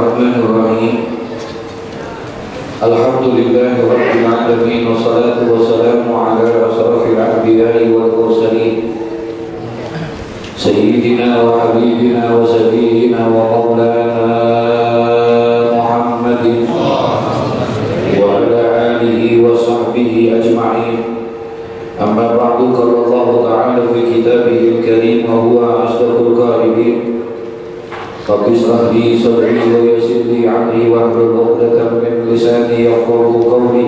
الرحمن الرحيم. الحمد لله رب العالمين والصلاة والسلام على أشرف الأنبياء والمرسلين. سيدنا وحبيبنا وسيدنا ومولانا محمد وعلى آله وصحبه أجمعين. أما بعد قال الله تعالى في كتابه الكريم وهو أصدق القائلين Rabbi shrah li sadri wa yassir li amri wa hlul 'uqdatam min lisani yafqahu qawli.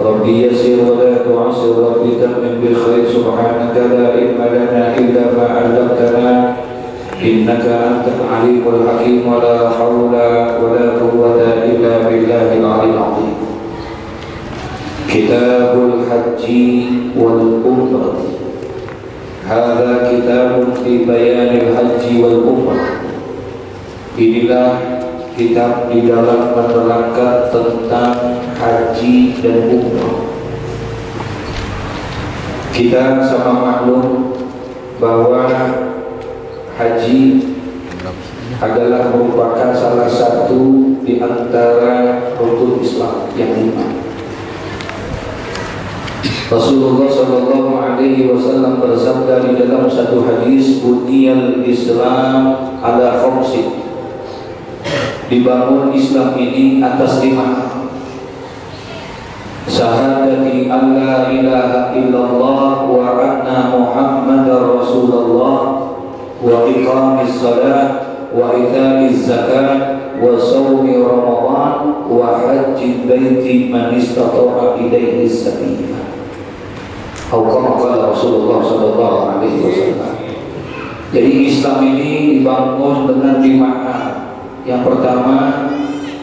Rabbi yassir wa la tu'sir Rabbi tamim bil khair subhanaka la ilma lana illa ma 'allamtana innaka antal alimul hakim wa la hawla wa la quwwata illa billahil 'aliyyil 'azhim. Kitabul Haji wal Umrah. Hada kitabun fi bayanil haji wal umrah. Inilah kitab di dalam menerangkan tentang haji dan umrah. Kita sama maklum bahwa haji adalah merupakan salah satu di antara rukun Islam yang lima. Rasulullah Shallallahu Alaihi Wasallam bersabda di dalam satu hadis, "Buniyal Islam ala khamsin." Dibangun Islam ini atas lima Syahadati an la ilaha illallah wa anna muhammadar rasulullah wa iqamis salat wa ita'iz zakat wa sawmi ramadan wa hajji baiti man istata'a ilaihi sabila. Atau kama Rasulullah sallallahu alaihi wasallam. Jadi Islam ini dibangun dengan lima yang pertama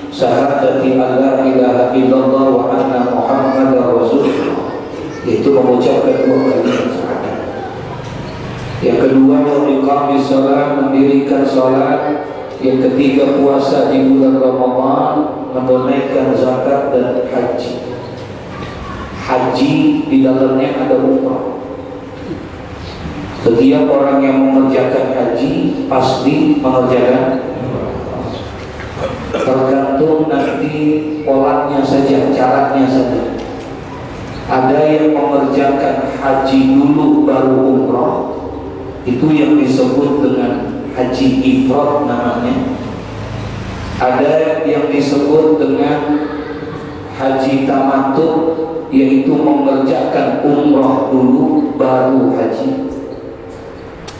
syahadati alla ilaha illallah wa anna muhammadar rasulullah yaitu mengucapkan dua syahadat. Yang kedua iqamis salat mendirikan salat. Yang ketiga puasa di bulan Ramadan, menunaikan zakat dan haji. Haji di dalamnya ada umrah. Setiap orang yang mengerjakan haji pasti mengerjakan tergantung nanti polanya saja, caranya saja. Ada yang mengerjakan haji dulu baru umroh, itu yang disebut dengan haji ifrat namanya. Ada yang disebut dengan haji tamatu, yaitu mengerjakan umroh dulu baru haji.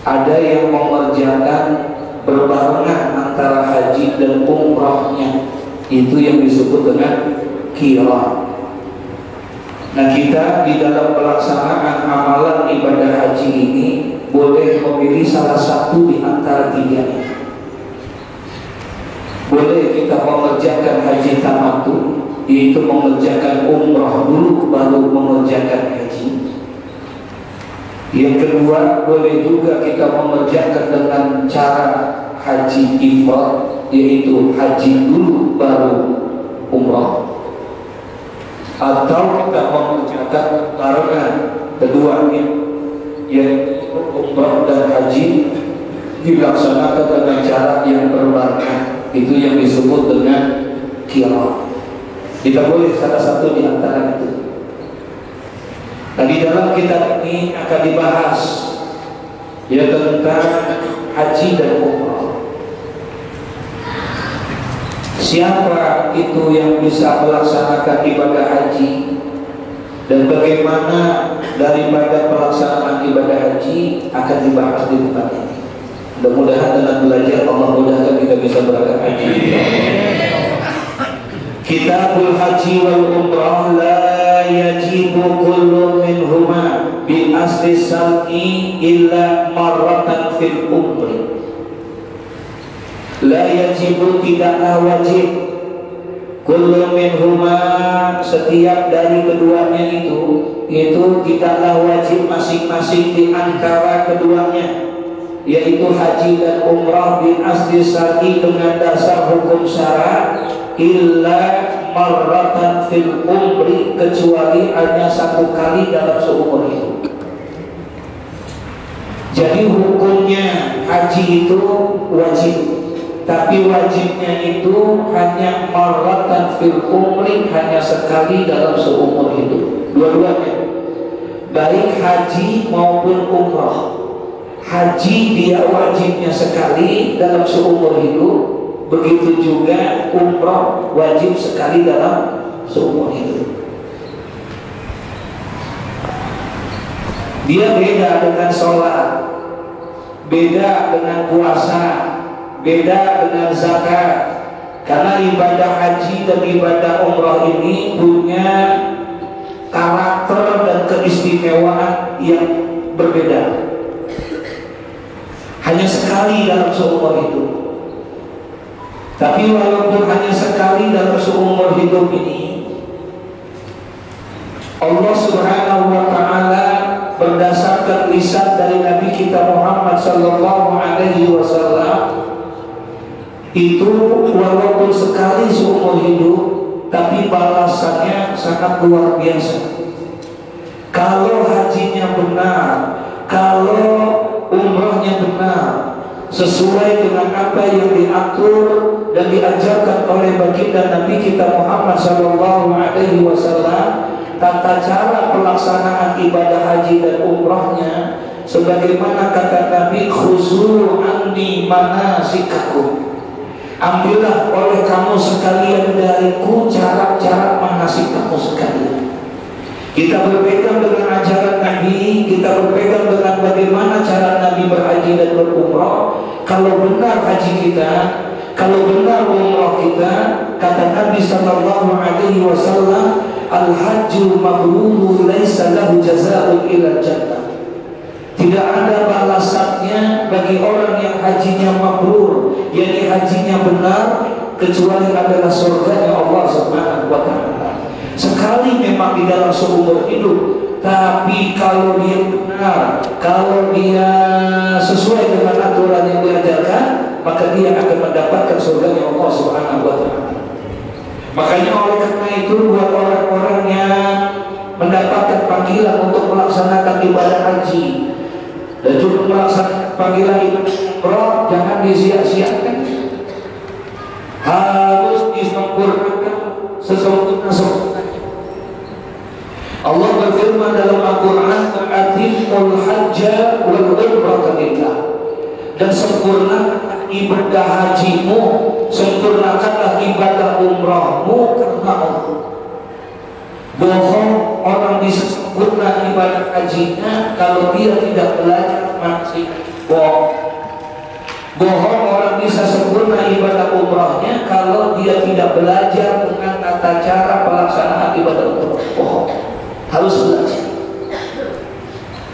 Ada yang mengerjakan berbarengan antara haji dan umrahnya itu yang disebut dengan kira. Nah kita di dalam pelaksanaan amalan ibadah haji ini boleh memilih salah satu di antara tiga. Boleh kita mengerjakan haji tamatu, yaitu mengerjakan umrah dulu baru mengerjakan haji. Yang kedua, boleh juga kita mengerjakan dengan cara haji ifrat, yaitu haji dulu baru umrah. Atau kita mengerjakan barengan keduanya, yaitu umrah dan haji dilaksanakan dengan cara yang berbarengan. Itu yang disebut dengan kira. Kita boleh salah satu di antara itu. Nah di dalam kitab ini akan dibahas ya tentang haji dan umrah. Siapa itu yang bisa melaksanakan ibadah haji dan bagaimana daripada pelaksanaan ibadah haji akan dibahas di tempat ini. Mudah-mudahan dengan belajar Allah mudahkan kita bisa berangkat haji. Kitabul Haji wal Umrah la yajibu kullu minhuma bi asli sal'i illa marratan fil umri. La yajibu tidaklah wajib kullu minhuma setiap dari keduanya itu itu tidaklah wajib masing-masing di antara keduanya yaitu haji dan umrah bin asli dengan dasar hukum syarat illa marratan fil umri kecuali hanya satu kali dalam seumur hidup. Jadi hukumnya haji itu wajib tapi wajibnya itu hanya maratan fil umri hanya sekali dalam seumur hidup dua-duanya baik haji maupun umrah haji dia wajibnya sekali dalam seumur hidup. Begitu juga umrah wajib sekali dalam seumur hidup. Dia beda dengan sholat beda dengan puasa beda dengan zakat. Karena ibadah haji dan ibadah umrah ini punya karakter dan keistimewaan yang berbeda sekali dalam seumur hidup. Tapi walaupun hanya sekali dalam seumur hidup ini Allah subhanahu wa ta'ala berdasarkan lisan dari Nabi kita Muhammad sallallahu alaihi wasallam itu walaupun sekali seumur hidup tapi balasannya sangat luar biasa. Kalau hajinya benar kalau umrahnya benar sesuai dengan apa yang diatur dan diajarkan oleh baginda Nabi kita Muhammad sallallahu alaihi wasallam tata cara pelaksanaan ibadah haji dan umrahnya sebagaimana kata Nabi khuzu anni manasikakum Ambillah oleh kamu sekalian dariku cara-cara manasik kamu sekalian. Kita berpegang dengan ajaran Nabi, kita berpegang dengan bagaimana cara Nabi berhaji dan berumrah. Kalau benar haji kita, kalau benar umrah kita, kata Nabi sallallahu alaihi wasallam, al-hajju mabrur laisa lahu jazaa'un ila jannah. Tidak ada balasannya bagi orang yang hajinya mabrur, yakni hajinya benar kecuali adalah surganya Allah Subhanahu wa taala. Sekali memang di dalam seumur hidup, tapi kalau dia benar, kalau dia sesuai dengan aturan yang diajarkan, maka dia akan mendapatkan surganya Allah Subhanahu wa taala. Makanya oleh karena itu buat orang-orang yang mendapatkan panggilan untuk melaksanakan ibadah haji dan juga melaksanakan panggilan ibadah umroh jangan disia-siakan harus disempurnakan sesempurna-sempurnanya Allah berfirman dalam Al-Quran Atimul hajja wal umrata dan sempurnakanlah ibadah hajimu sempurnakanlah ibadah umrahmu karena Allah. Bohong orang bisa sempurna ibadah hajinya kalau dia tidak belajar manasik bohong. Bohong orang bisa sempurna ibadah umrahnya kalau dia tidak belajar dengan tata cara pelaksanaan ibadah umrah. Bohong harus belajar.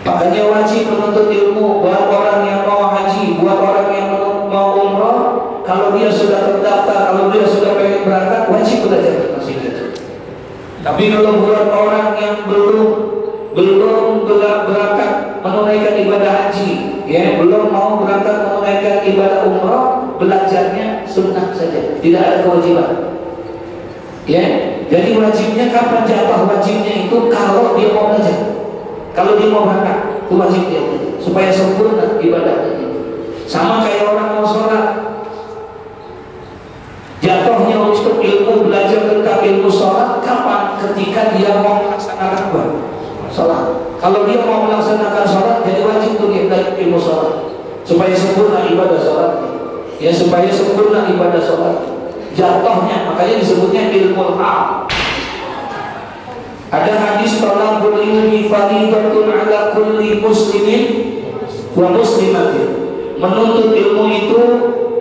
Makanya wajib menuntut ilmu. Buat orang yang mau haji buat orang yang mau umrah kalau dia sudah terdaftar kalau dia sudah pengen berangkat wajib belajar manasik tapi kalau buat orang yang belum belum berangkat menunaikan ibadah haji, ya belum mau berangkat menunaikan ibadah umrah, belajarnya sunnah saja, tidak ada kewajiban. Ya, jadi wajibnya kapan jatah wajibnya itu kalau dia mau belajar, kalau dia mau berangkat, itu wajib dia supaya sempurna ibadahnya. Sama kayak orang mau sholat, Jatuhnya untuk ilmu belajar tentang ilmu sholat kapan? Ketika dia mau melaksanakan? Sholat. Kalau dia mau melaksanakan sholat, jadi wajib untuk dia belajar ilmu sholat supaya sempurna ibadah sholat. Ya supaya sempurna ibadah sholat. Jatuhnya, makanya disebutnya ilmu hal. Ada hadis talabul ilmi faridatun ala kulli muslimin wa muslimatin. Menuntut ilmu itu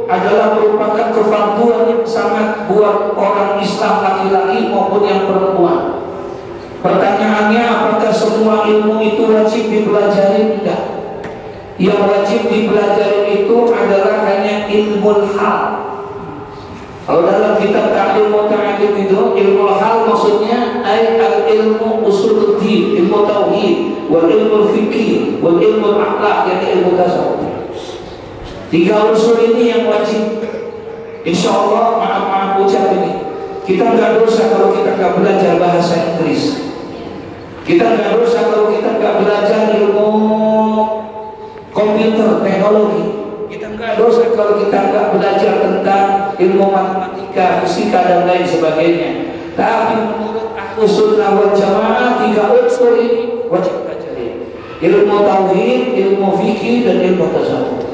adalah merupakan kefarduan yang sangat buat orang Islam laki-laki maupun yang perempuan. Pertanyaannya apakah semua ilmu itu wajib dipelajari? Tidak. Yang wajib dipelajari itu adalah hanya ilmu hal. Kalau dalam kitab ta'lim wa ta'lim itu ilmu hal maksudnya ay al ilmu usuluddin, ilmu tauhid, wal ilmu fikih, wal ilmu akhlak, yakni ilmu tasawuf. Tiga unsur ini yang wajib. Insya Allah maaf maaf ucap ini. Kita nggak dosa kalau kita nggak belajar bahasa Inggris. Kita nggak dosa kalau kita nggak belajar ilmu komputer teknologi. Kita nggak dosa kalau kita nggak belajar tentang ilmu matematika, fisika dan lain sebagainya. Tapi menurut ahlu sunnah wal jamaah tiga unsur ini wajib pelajari. Ilmu tauhid, ilmu fikih dan ilmu tasawuf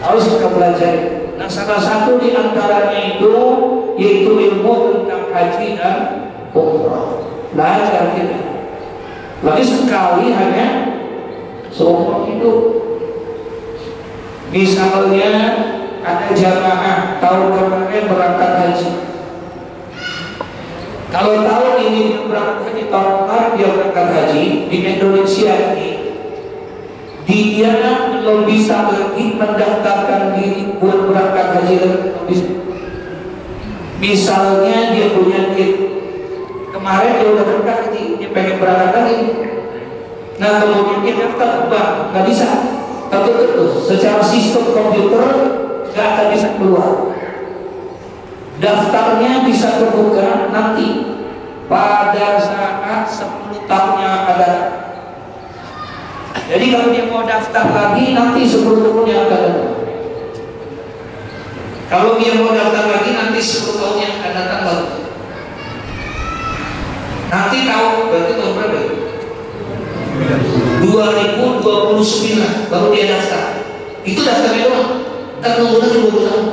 harus kita pelajari. Nah salah satu di antaranya itu yaitu ilmu tentang haji dan umrah. Belajar kita. Lagi sekali hanya seumur hidup. Misalnya ada jamaah tahun kemarin berangkat haji. Kalau tahun ini dia berangkat haji, tahun kemarin dia berangkat haji di Indonesia ini, dia belum bisa lagi mendaftarkan diri buat berangkat haji Misalnya dia punya duit. Kemarin dia udah berangkat haji, dia pengen berangkat lagi. Nah kemudian dia daftar bank, nggak bisa. Tertutup secara sistem komputer nggak akan bisa keluar. Daftarnya bisa terbuka nanti. Pada saat 10 tahunnya akan datang. Jadi kalau dia mau daftar lagi nanti 10 tahunnya akan datang. Kalau dia mau daftar lagi nanti 10 tahunnya akan datang baru. Nanti tahu berarti tahun berapa? 2029 baru dia daftar. Itu daftarnya doang kan lagi 20 tahun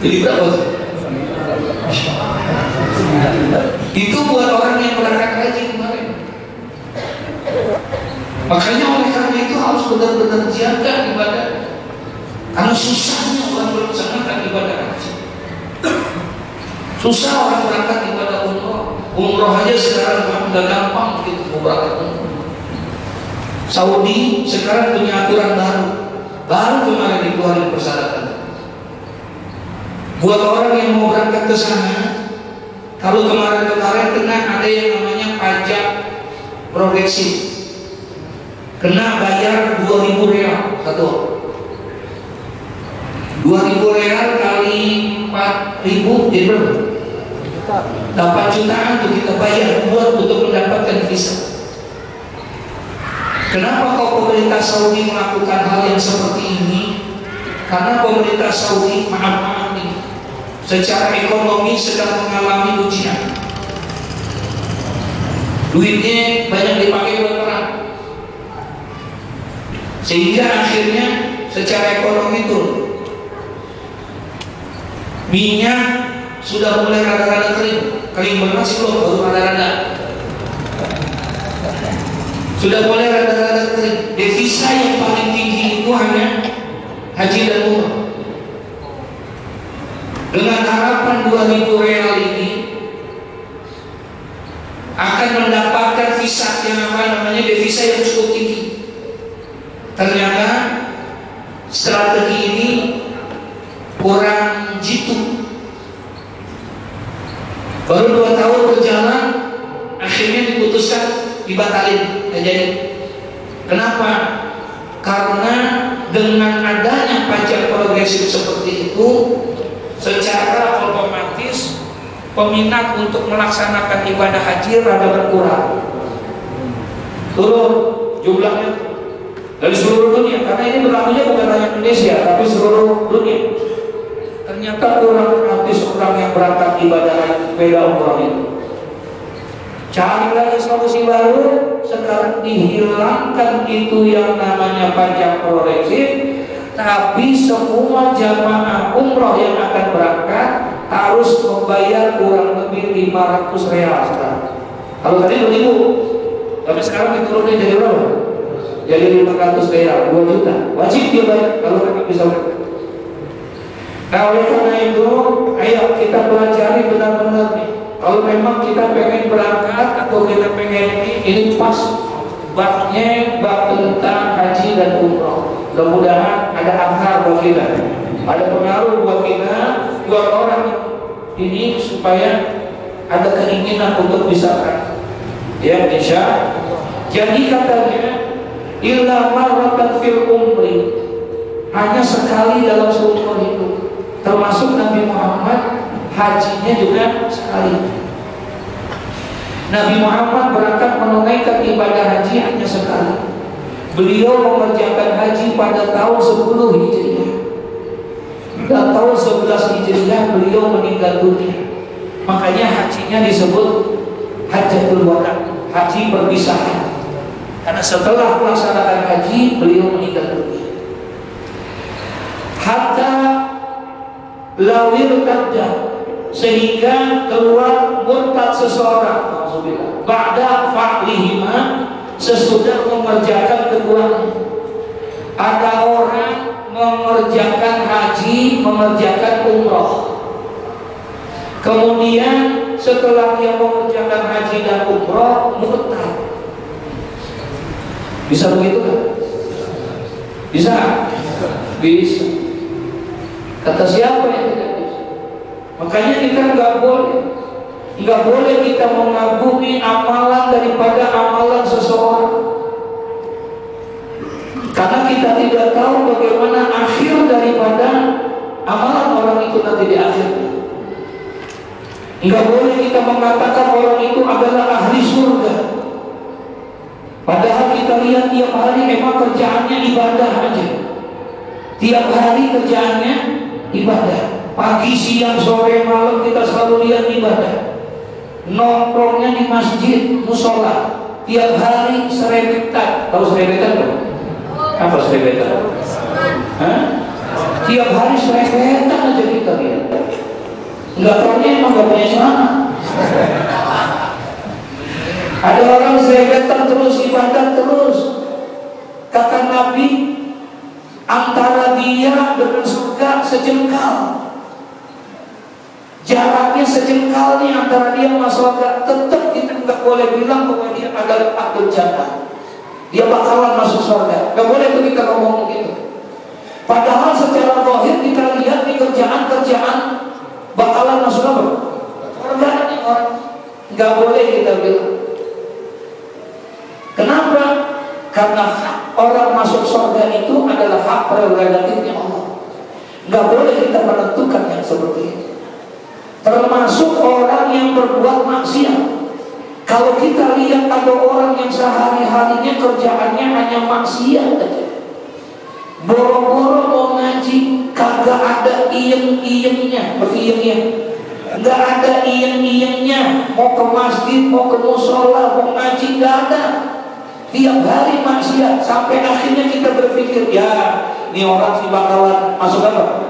jadi berapa itu buat orang yang berangkat haji kemarin. Makanya oleh karena itu harus benar-benar jaga ibadah. Karena susahnya orang melaksanakan ibadah haji. Susah orang berangkat ibadah umroh. Umroh aja sekarang udah gampang gitu mau berangkat umroh. Saudi sekarang punya aturan baru baru kemarin dikeluarin persyaratan. Buat orang yang mau berangkat ke sana kalau kemarin-kemarin kena ada yang namanya pajak progresif kena bayar 2000 real satu. 2000 real kali 4000 jadi berapa? 8 jutaan untuk kita bayar buat untuk mendapatkan visa. Kenapa pemerintah Saudi melakukan hal yang seperti ini? Karena pemerintah Saudi, maaf maaf nih, secara ekonomi sedang mengalami ujian. Duitnya banyak dipakai buat perang, sehingga akhirnya secara ekonomi turun. Minyak sudah mulai rada-rada kering, kering banget sih belum, baru rada-rada sudah rada-rada kering. Devisa yang paling tinggi itu hanya haji dan umrah. Dengan harapan 2000 real ini akan mendapatkan visa yang apa namanya devisa yang cukup tinggi. Ternyata strategi ini kurang jitu. Baru dua tahun berjalan, akhirnya diputuskan dibatalin nggak jadi kenapa? Karena dengan adanya pajak progresif seperti itu secara otomatis peminat untuk melaksanakan ibadah haji rada berkurang. Turun jumlahnya. Dari seluruh dunia karena ini berlakunya bukan hanya Indonesia tapi seluruh dunia. Ternyata kurang gratis orang yang berangkat ibadah haji beda umrah itu. Cari lagi solusi baru sekarang dihilangkan itu yang namanya pajak progresif tapi semua jamaah umroh yang akan berangkat harus membayar kurang lebih 500 real kalau tadi 2000 tapi sekarang diturunin jadi berapa? jadi 500 real 2 juta. Wajib dia bayar kalau mereka bisa berangkat nah oleh karena itu ayo kita pelajari benar-benar nih kalau memang kita pengen berangkat atau kita pengen ini, pas babnya bab tentang haji dan umroh. Mudah-mudahan ada akar buat kita, ada pengaruh buat kita, buat orang ini supaya ada keinginan untuk bisa kan. Ya, insya. Jadi katanya illa marratan fil umri hanya sekali dalam seumur hidup termasuk Nabi Muhammad hajinya juga sekali. Nabi Muhammad berangkat menunaikan ibadah haji hanya sekali. Beliau mengerjakan haji pada tahun 10 Hijriah. dan tahun 11 Hijriah beliau meninggal dunia. Makanya hajinya disebut Hajatul Wada, haji perpisahan. Karena setelah melaksanakan haji, beliau meninggal dunia. Hatta lawir kadda sehingga keluar murtad seseorang Ba'da fa'lihima sesudah mengerjakan keduanya. Ada orang mengerjakan haji, mengerjakan umroh. Kemudian setelah dia mengerjakan haji dan umroh, murtad. Bisa begitu kan? Bisa? Bisa. Kata siapa yang tidak? Makanya kita nggak boleh nggak boleh kita mengagumi amalan daripada amalan seseorang. Karena kita tidak tahu bagaimana akhir daripada amalan orang itu nanti di akhir. Nggak boleh kita mengatakan orang itu adalah ahli surga. Padahal kita lihat tiap hari memang kerjaannya ibadah aja. Tiap hari kerjaannya ibadah pagi, siang, sore, malam kita selalu lihat ibadah nongkrongnya di masjid musola. Tiap hari serebetan. Tahu serebetan dong apa serebetan? Hah? tiap hari serebetan aja kita lihat. Nggak tahunya emang nggak punya celana. Ada orang serebetan terus ibadah terus. Kata Nabi antara dia dengan surga sejengkal jaraknya sejengkal nih antara dia sama surga tetap kita nggak boleh bilang bahwa dia adalah akul jannah dia bakalan masuk surga. Nggak boleh tuh kita ngomong begitu padahal secara zahir kita lihat di kerjaan-kerjaan bakalan masuk apa? Surga ini orang. Nggak boleh kita bilang. Kenapa? Karena orang masuk surga itu adalah hak prerogatifnya Allah. Nggak boleh kita menentukan yang seperti itu termasuk orang yang berbuat maksiat. Kalau kita lihat ada orang yang sehari-harinya kerjaannya hanya maksiat saja. Boro-boro mau ngaji, kagak ada iyeng-iyengnya, beriyengnya. Enggak ada iyeng-iyengnya, mau ke masjid, mau ke musola, mau ngaji, enggak ada. Tiap hari maksiat, sampai akhirnya kita berpikir, ya, ini orang si bakalan masuk apa?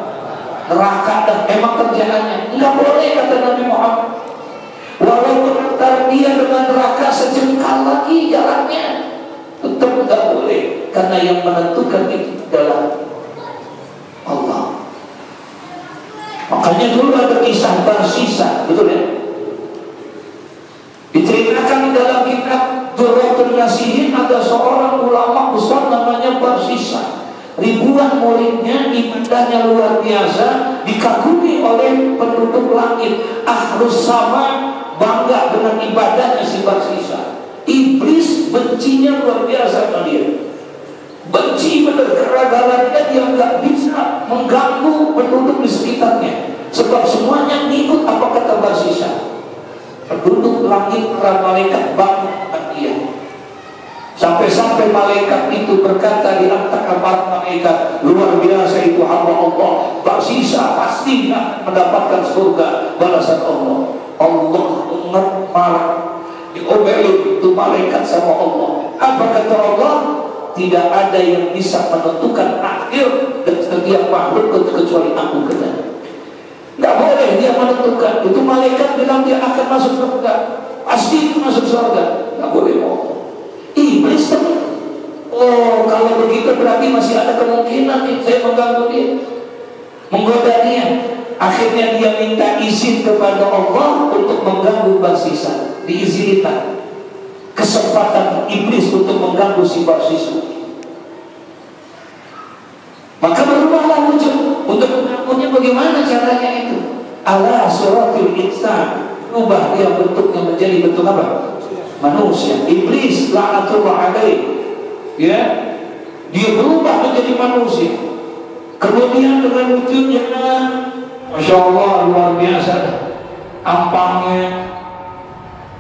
Neraka dan emang kerjaannya. Nggak boleh kata Nabi Muhammad. Walaupun antar dia dengan neraka sejengkal lagi jalannya tetap nggak boleh. Karena yang menentukan itu adalah Allah. Makanya dulu ada kisah Barsisa betul ya? Diceritakan dalam kitab Duratul Nasihin ada seorang ulama besar namanya Barsisa ribuan muridnya ibadahnya luar biasa dikagumi oleh penduduk langit. Ahlus sama bangga dengan ibadahnya si Barsisa iblis bencinya luar biasa sama dia. Benci gara dia nggak bisa mengganggu penduduk di sekitarnya. Sebab semuanya ngikut apa kata Barsisa penduduk langit para malaikat bangga Sampai-sampai malaikat itu berkata di antara para malaikat luar biasa itu hamba Allah bersisa pasti akan mendapatkan surga balasan Allah. Allah ingat marah diomelin itu malaikat sama Allah. Apa kata Allah? Tidak ada yang bisa menentukan akhir dan setiap makhluk kecuali aku kata. Tidak boleh dia menentukan. Itu malaikat bilang dia akan masuk surga. Pasti itu masuk surga. Tidak boleh mau. Iblis kan Oh kalau begitu berarti masih ada kemungkinan nih saya mengganggu dia. Menggoda dia. Akhirnya dia minta izin kepada Allah untuk mengganggu Barsisa. Diizinkan. Kesempatan iblis untuk mengganggu si Barsisa. Maka berubahlah wujud Untuk mengganggunya bagaimana caranya itu. Allah suratul insan. Ubah dia bentuknya menjadi bentuk apa? Manusia. Iblis laknatullah alaih. Ya. Dia berubah menjadi manusia. Kemudian dengan wujudnya. Masya Allah luar biasa. Ampangnya.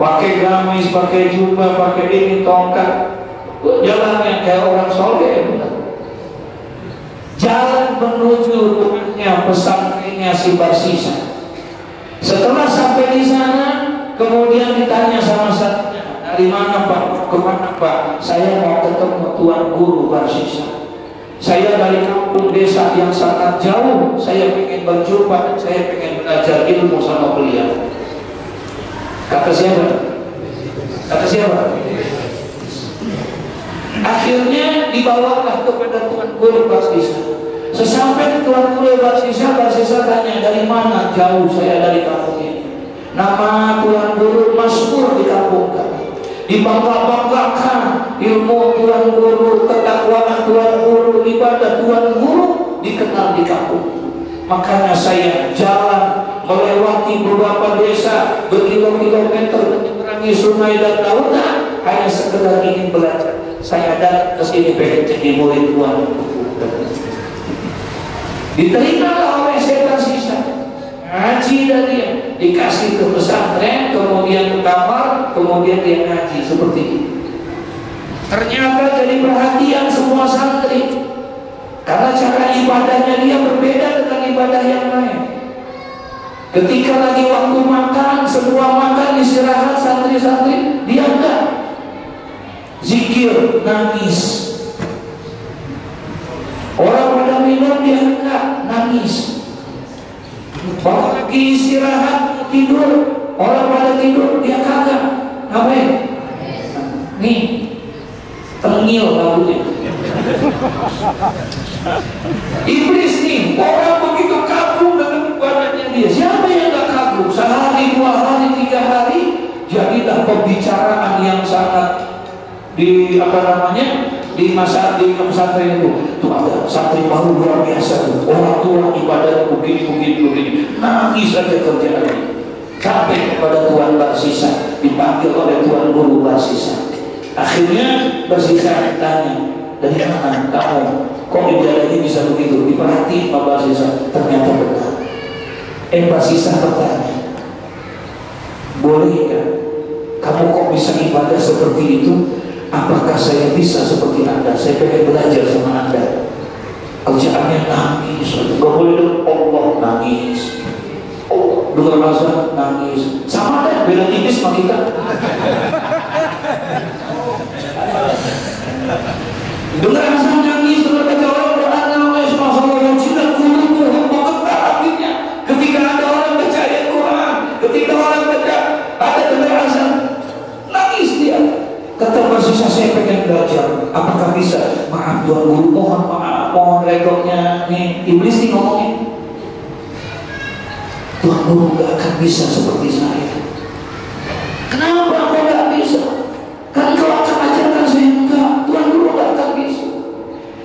Pakai gamis, pakai jubah, pakai ini tongkat. Jalannya kayak orang soleh. Jalan menuju rumahnya pesantrennya si Barsisa. Setelah sampai di sana, kemudian ditanya sama satunya, dari mana Pak? Ke mana Pak? Saya mau ketemu Tuan Guru Barsisa. Saya dari kampung desa yang sangat jauh, saya ingin berjumpa saya ingin belajar ilmu sama beliau. Kata siapa? Kata siapa? Akhirnya dibawalah kepada Tuan Guru Barsisa. Sesampai Tuan Guru Barsisa, Barsisa tanya dari mana? Jauh saya dari kampung ini. Nama Tuan Guru Masmur di kampung kami. Dibangga-banggakan ilmu Tuan Guru, ketakwaan Tuan Guru, ibadah Tuan Guru dikenal di kampung. Makanya saya jalan melewati beberapa desa berkilo-kilometer menyeberangi sungai dan lautan hanya sekedar ingin belajar. Saya datang ke sini pengen jadi murid Tuhan. Diterima oleh setan sisa. Ngaji dan dia dikasih ke pesantren, kemudian ke kamar, kemudian dia ngaji seperti ini. Ternyata jadi perhatian semua santri. Karena cara ibadahnya dia berbeda dengan ibadah yang lain. Ketika lagi waktu makan, semua makan istirahat santri-santri, dia enggak. Zikir, nangis, Orang pada minum dia enggak nangis. Waktu lagi istirahat tidur, orang pada tidur dia kagak. Ngapain? Nih, tengil rambutnya. Iblis nih, orang begitu kagum dengan ibadahnya dia. Siapa yang gak kagum? Sehari, dua hari, tiga hari, jadilah pembicaraan yang sangat di apa namanya di masa di pesantren itu tuh ada santri baru luar biasa tuh orang tua ibadah begini begini begini nangis saja kerjaannya sampai kepada Tuhan Barsisa dipanggil oleh Tuhan Guru Barsisa akhirnya Barsisa tanya dari mana kamu kok ibadahnya bisa begitu diperhati Pak Barsisa ternyata benar eh Barsisa bertanya boleh ya kamu kok bisa ibadah seperti itu Apakah saya bisa seperti Anda? Saya pengen belajar sama Anda. Kerjaannya nangis. Gak boleh dong Allah nangis. Oh, dengar rasa nangis. Sama deh, beda tipis sama kita. dengar rasa nangis, dengar baca orang Quran, namanya semua sama yang cinta kulubu, menggetar hatinya. Ketika ada orang ayat Quran, ketika orang baca ada dengar rasa nangis dia. Kata bersisa saya pengen belajar. Apakah bisa? Maaf Tuhan Guru, mohon maaf, mohon rekomnya. Nih, iblis nih ngomongin. Tuhan Guru gak akan bisa seperti saya. Kenapa aku gak bisa? Kan kau akan ajarkan saya enggak. Tuhan Guru gak akan bisa.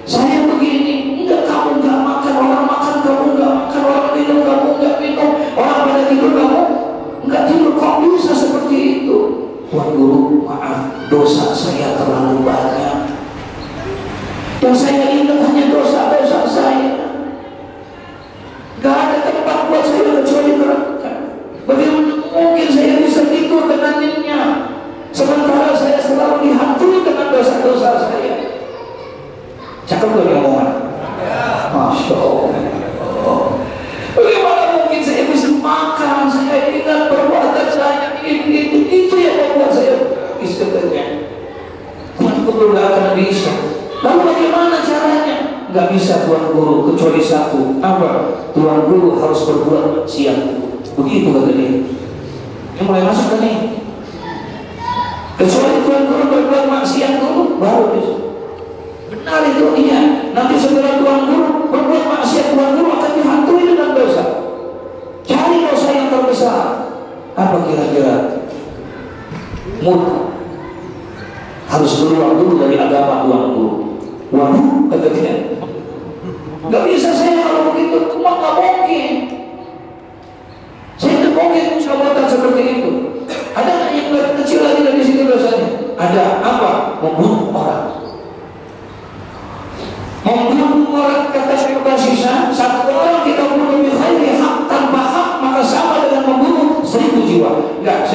Saya begini, enggak kamu enggak makan, orang makan kamu enggak makan, orang minum kamu enggak minum, orang pada tidur kamu enggak tidur. Kok bisa seperti itu? Tuhan Guru, maaf, dosa saya terlalu banyak. Yang saya ingat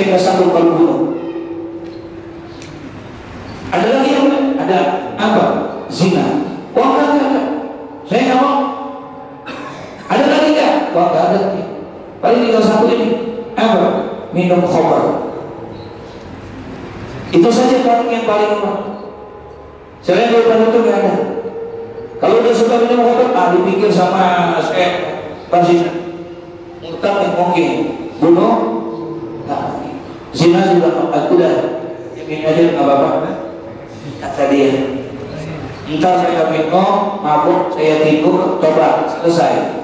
Enggak, nggak sanggup kalau bunuh. Ada lagi yang? Ada apa? Zina. Enggak, enggak, enggak. Saya nggak mau. Ada lagi paling tinggal satu ini apa minum khamar itu saja paling yang paling selain daripada itu nggak ada kalau dia suka minum khamar ah dipikir sama saya pasti murtad yang mungkin bunuh zina juga aku dah aja nggak apa-apa kata dia Ntar saya minum, mabuk, saya tidur, coba selesai.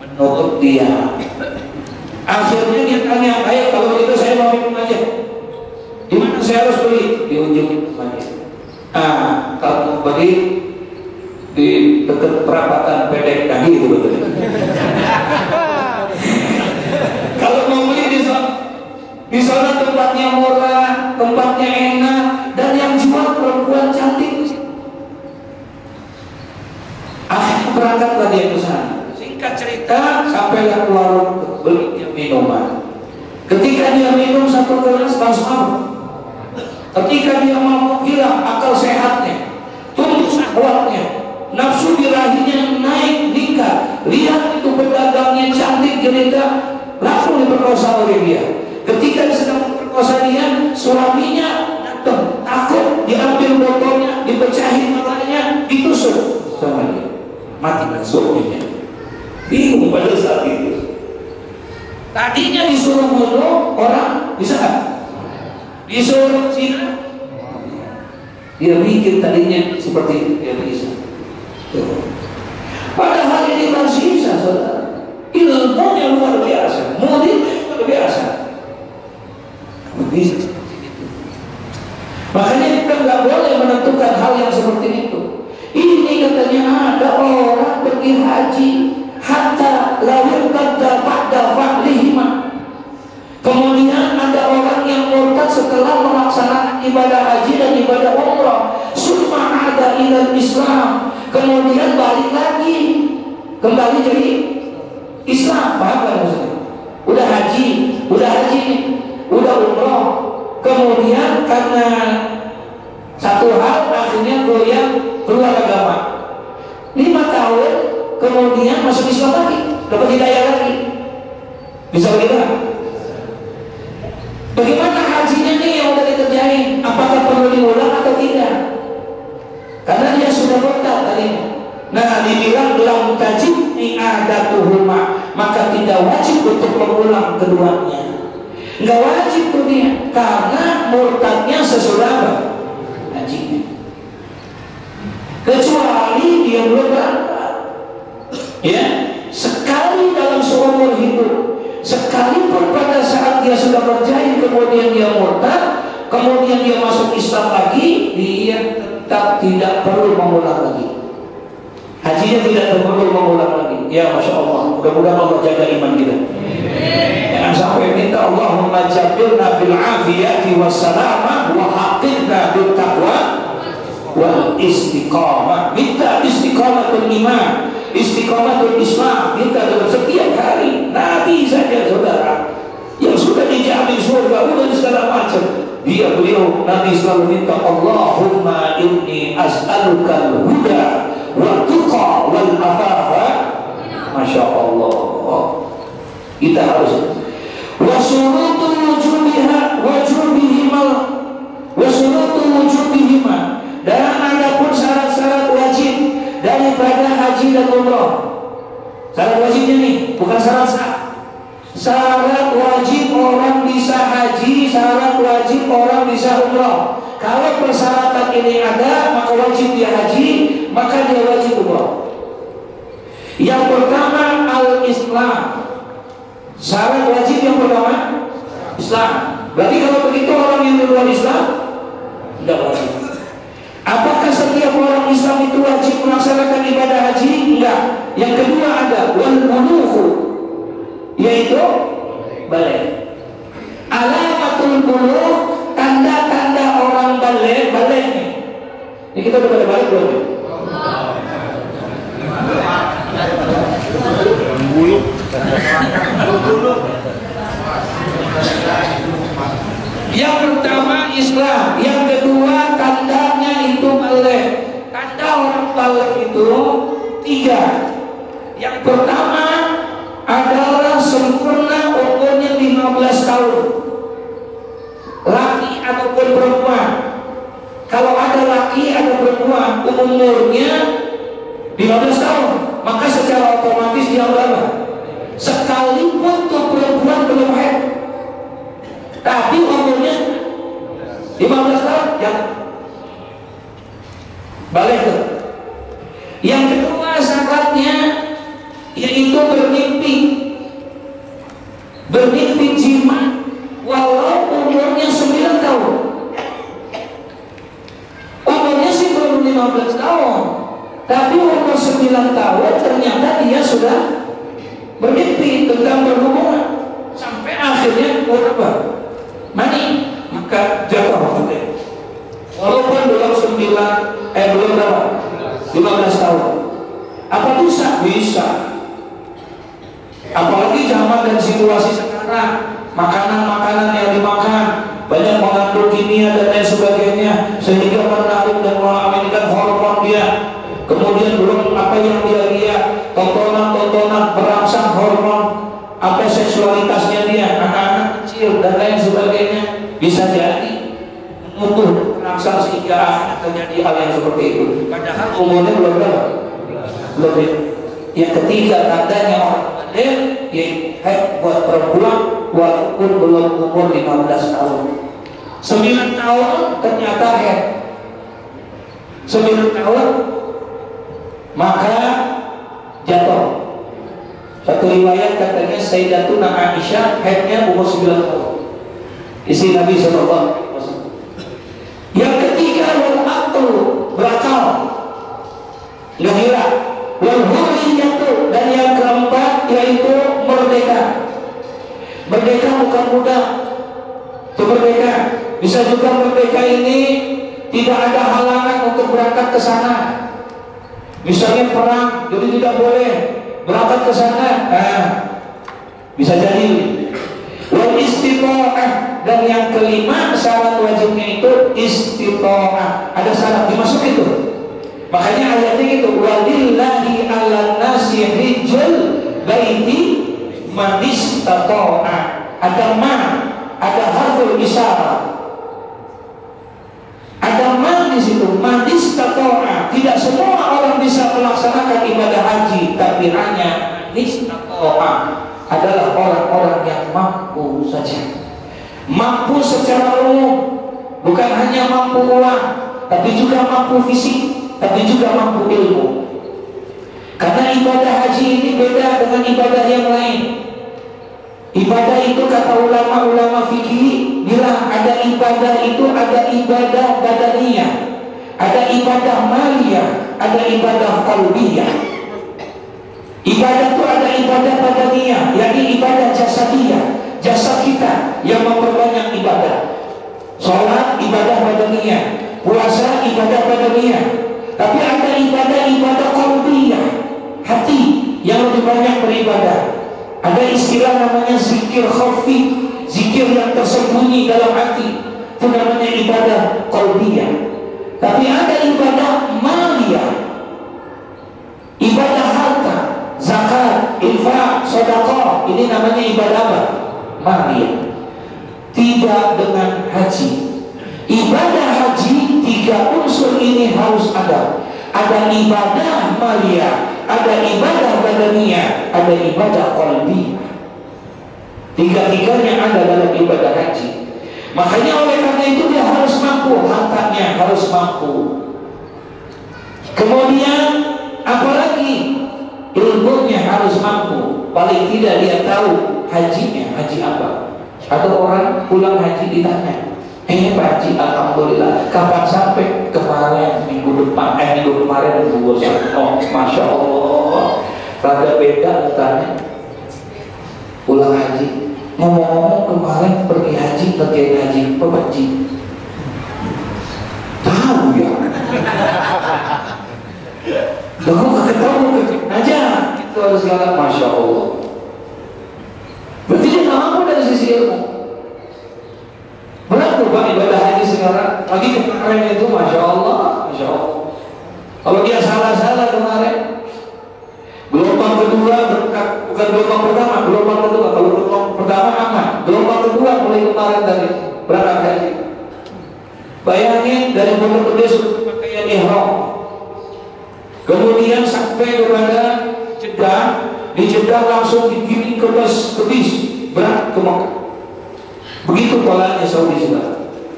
Menurut dia. Akhirnya dia tanya, ayo kalau begitu saya mau minum aja. Di mana saya harus beli? Di ujung rumahnya. Ah, kalau mau beli di dekat perapatan pedek kaki itu betul. kalau mau beli di sana, di sana tempatnya murah, tempatnya enak, dan yang jual perempuan cantik Akhirnya berangkatlah dia ke sana. Singkat cerita, sampailah ke warung beli minuman. Ketika dia minum satu gelas langsung mabuk. Ketika dia mau hilang akal sehatnya, tumbuh syahwatnya, nafsu birahinya naik nikah. Lihat itu pedagangnya cantik jelita, langsung diperkosa oleh dia. Ketika sedang memperkosa dia, suaminya datang, takut diambil botolnya, dipecahin matanya, ditusuk sama dia. Mati suaminya bingung pada saat itu. Tadinya disuruh bunuh orang bisa disuruh zina? Dia bikin tadinya seperti dia bisa. Padahal ini masih bisa saudara. Ilmunya luar biasa muridnya luar biasa bisa seperti itu makanya kita nggak boleh menentukan hal yang seperti itu ini katanya ada orang pergi haji hatta lawir kata pada fa'lihima. Kemudian ada orang yang murtad setelah melaksanakan ibadah haji dan ibadah umrah. Summa ada ilal Islam. Kemudian balik lagi. Kembali jadi Islam. Paham kan maksudnya? Udah haji, udah haji nih, udah umrah. Kemudian karena satu hal akhirnya goyang keluar agama. Lima tahun kemudian masuk Islam lagi dapat hidayah lagi. Bisa begitu bagaimana hajinya nih yang udah dikerjain? Apakah perlu diulang atau tidak? Karena dia sudah murtad tadi. Nah dibilang lam tajib i'adatuhuma maka tidak wajib untuk mengulang keduanya nggak wajib tuh dia karena murtadnya sesudah hajinya. Kecuali dia belum ya sekali dalam seumur hidup sekalipun pada saat dia sudah berjahit kemudian dia murtad kemudian dia masuk Islam lagi dia tetap tidak perlu mengulang lagi hajinya tidak perlu mengulang lagi. Ya Masya Allah. Mudah-mudahan Allah jaga iman kita. Jangan sampai minta Allahumma jabirna bil afiyati wassalamah wa haqirna bil taqwa wal istiqamah minta istiqamatul iman istiqamatul islam. Minta dalam setiap hari nabi saja saudara. Yang sudah dijamin surga udah segala macam. Dia beliau nabi selalu minta Allahumma inni as'aluka huda wa tuqa wal afafa Masya Allah kita harus wa surutul wujubiha wujubihima wa surutul wujubihima dan ada pun syarat-syarat wajib daripada haji dan umroh. Syarat wajibnya nih, bukan syarat sah. Syarat wajib orang bisa haji, syarat wajib orang bisa umroh. Kalau persyaratan ini ada, maka wajib dia haji, maka dia wajib umroh. Yang pertama al-Islam. Syarat wajib yang pertama Islam. Berarti kalau begitu orang yang di luar Islam tidak wajib. Apakah setiap orang Islam itu wajib melaksanakan ibadah haji? Enggak. Yang kedua ada wal buluhu yaitu balik. Alamatul buluh orang balik balik nih. Ini kita udah balik balik belum? Bulu. Bulu. Yang pertama Islam, yang kedua tandanya itu melek. Tanda orang balik itu tiga. Yang pertama adalah sempurna umurnya 15 tahun. Laki ataupun perempuan kalau ada laki ada perempuan umurnya 15 tahun, maka secara otomatis dia berapa? Sekalipun tuh perempuan belum haid, tapi umurnya 15 tahun, ya. Balik tuh. Ternyata head 9 tahun maka jatuh. Satu riwayat katanya Sayyidatuna Aisyah headnya umur 9 tahun. Isi Nabi SAW yang ketiga wal aktu berakal. Lahira wal hurriyatu dan yang keempat yaitu merdeka. Merdeka bukan mudah. Itu merdeka bisa juga merdeka ini tidak ada halangan untuk berangkat ke sana Misalnya perang, jadi tidak boleh berangkat ke sana. Nah, bisa jadi. Wal istiqoah dan yang kelima syarat wajibnya itu istiqoah. Ada syarat dimasuk itu. Makanya ayatnya itu walillahi ala nasi hijjal baiti man istata'a. Ada man, ada harful isyarat. Ada man di situ, man istata'a. Tidak semua orang bisa melaksanakan ibadah haji, tapi hanya istata'a adalah orang-orang yang mampu saja. Mampu secara umum, bukan hanya mampu uang, tapi juga mampu fisik, tapi juga mampu ilmu. Karena ibadah haji ini beda dengan ibadah yang lain. Ibadah itu kata ulama-ulama fikih bilang ada ibadah itu ada ibadah badaniyah, ada ibadah maliyah, ada ibadah qalbiyah. Ibadah itu ada ibadah badaniyah, yakni ibadah jasadiyah, jasad kita yang memperbanyak ibadah. Sholat ibadah badaniyah, puasa ibadah badaniyah. Tapi ada ibadah-ibadah qalbiyah, hati yang lebih banyak beribadah. Ada istilah namanya zikir khafi, zikir yang tersembunyi dalam hati. Namanya ibadah qalbiyah. Tapi ada ibadah maliyah. Ibadah harta, zakat, infak, sedekah. Ini namanya ibadah apa? Maliyah. Tidak dengan haji. Ibadah haji tiga unsur ini harus ada. Ada ibadah maliyah, ada ibadah badaniyah, ada ibadah qalbi. Tiga-tiganya ada dalam ibadah haji. Makanya oleh karena itu dia harus mampu, hartanya harus mampu. Kemudian apalagi ilmunya harus mampu. Paling tidak dia tahu hajinya, haji apa. Ada orang pulang haji ditanya, Eh Pak Haji, Alhamdulillah Kapan sampai? Kemarin minggu depan Eh minggu kemarin minggu Oh Masya Allah Rada beda tanya Pulang haji Ngomong-ngomong kemarin pergi haji Ngerjain haji Haji Tahu ya? Loh kok ketemu aja Itu harus segala. Masya Allah. Berarti dia nggak mampu dari sisi ilmu. Berat tuh ibadah haji sekarang. Lagi kemarin itu Masya Allah Masya Allah. Kalau dia salah-salah kemarin Gelombang kedua berkat Bukan gelombang pertama Gelombang kedua. Kalau gelombang pertama aman. Gelombang kedua mulai kemarin tadi Berangkat. Haji Bayangin dari Pondok Gede sudah pakaian ihram. Sampai kepada Jeddah di Jeddah langsung digiring ke bis ke bis berangkat ke Mekah. Begitu polanya Saudi sudah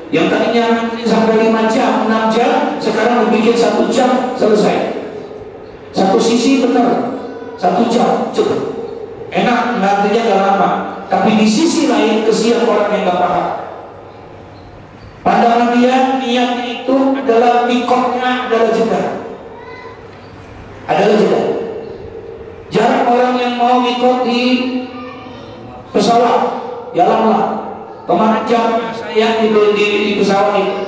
yang tadinya antri sampai 5 jam 6 jam sekarang dibikin satu jam selesai. Satu sisi benar satu jam cepat enak nantinya gak lama. Tapi di sisi lain kesian orang yang gak paham. Pandangan dia niatnya itu adalah mikotnya adalah jeddah adalah jeddah jarang orang yang mau mikot di pesawat. Jalanlah kemarin jam saya di, di, di pesawat itu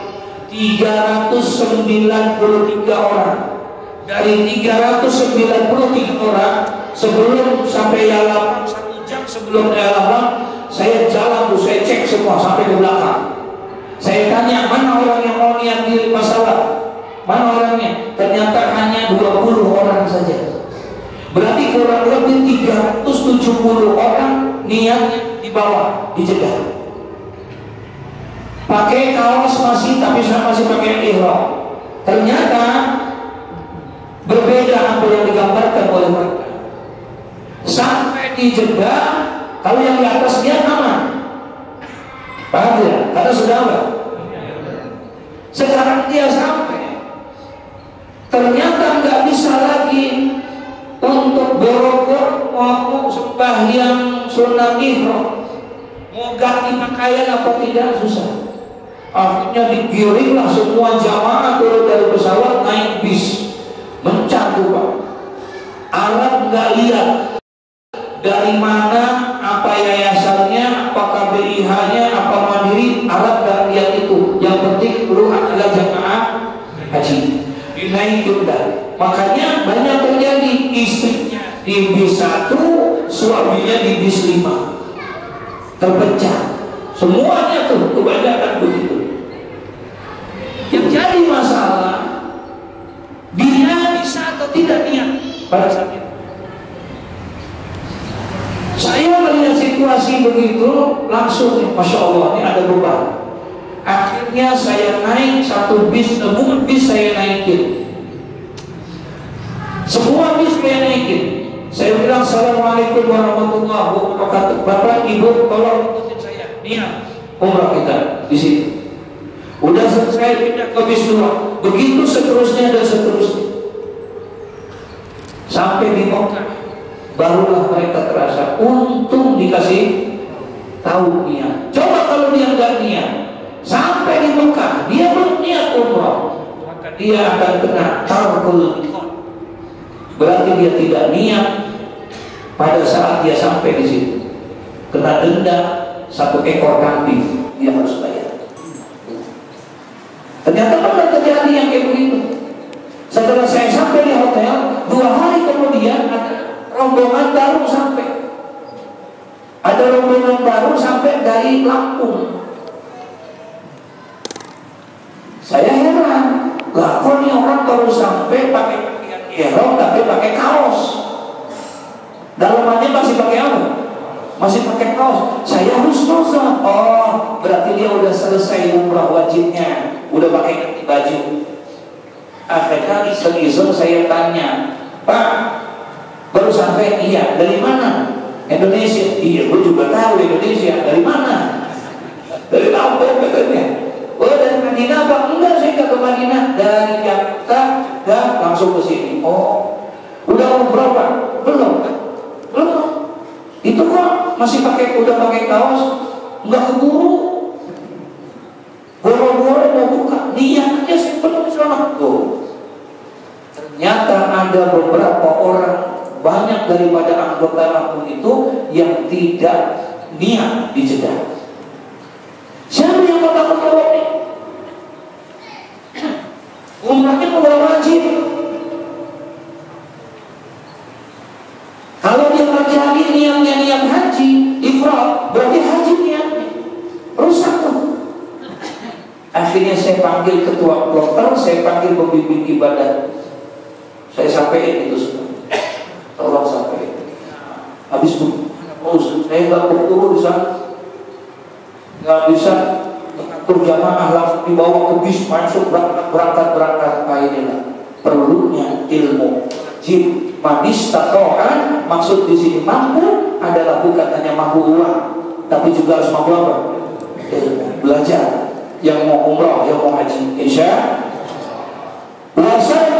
393 orang dari 393 orang sebelum sampai Yalam satu jam sebelum Yalam saya jalan tuh saya cek semua sampai ke belakang. Saya tanya mana orang yang mau niat di pesawat mana orangnya? Ternyata hanya 20 orang saja. Berarti kurang lebih 370 orang niatnya di bawah di pakai kaos masih tapi masih pakai ihram. Ternyata berbeda apa yang digambarkan oleh mereka. Sampai di kalau yang di atas dia aman. Paham ya? karena sudah apa? sekarang dia sampai. Ternyata nggak bisa lagi untuk berokok mau sembahyang sunnah ihram. Mau ganti pakaian apa tidak? Susah. Akhirnya digiringlah semua jamaah turun dari pesawat naik bis mencatu pak. Arab nggak lihat dari mana apa yayasannya apa KBIH nya apa mandiri Arab nggak lihat itu. Yang penting lu adalah jamaah haji. Dinaikin dah makanya banyak terjadi. Istrinya di bis satu suaminya di bis lima. Terpecah. Semuanya tuh kebanyakan begitu. Yang jadi masalah atau tidak niat pada saat itu. Saya melihat situasi begitu langsung masya Allah ini ada beban. Akhirnya saya naik satu bis, semua bis saya naikin. Semua bis saya naikin. Saya bilang Assalamualaikum warahmatullahi wabarakatuh. Bapak Ibu tolong ikutin saya. Niat umrah kita di situ. Udah selesai pindah ke bis dua. Begitu seterusnya dan seterusnya. Sampai di Mekah barulah mereka terasa untung dikasih tahu niat. Coba kalau dia nggak niat, sampai di Mekah dia belum niat maka dia akan kena tarkul Berarti dia tidak niat pada saat dia sampai di situ. Kena denda satu ekor kambing dia harus bayar. Ternyata pernah terjadi yang kayak begitu. Setelah saya sampai di hotel, dua hari kemudian ada rombongan baru sampai. Ada rombongan baru sampai dari Lampung. Saya heran, lah kok nih orang baru sampai pakai pakaian tapi pakai kaos. Dalamannya masih pakai apa? Masih pakai kaos. Saya harus dosa. Oh, berarti dia udah selesai umrah wajibnya udah pakai baju akhirnya iseng-iseng saya tanya Pak baru sampai iya dari mana? Indonesia. Iya gue juga tahu Indonesia dari mana? Dari Lampung katanya. Oh dari Madinah Pak? Enggak saya ke Madinah. Dari Jakarta langsung ke sini. Oh udah umroh Pak belum belum itu kok masih pakai udah pakai kaos? Nggak keburu. Boro-boro mau buka, niatnya simpel sana. Tuh. Ternyata ada beberapa orang banyak daripada anggota lampung itu yang tidak niat dijedah. Siapa yang bakal menjawab ini? Umrahnya umrah wajib. Kalau dia terjadi niatnya niat haji, ifrat, berarti haji niatnya. Rusak tuh. Akhirnya saya panggil ketua kloter, saya panggil pembimbing ibadah. Saya sampaikan itu semua. Tolong sampaikan. Habis itu, oh, saya nggak berturu di sana. Nggak bisa mengatur jamaah langsung dibawa ke bis masuk berangkat berangkat berangkat. Nah inilah perlunya ilmu jin. Manis tatoan maksud di sini mampu adalah bukan hanya mampu uang, tapi juga harus mampu apa? Belajar. Yang mau umrah, yang mau haji, insya Wasatuhuma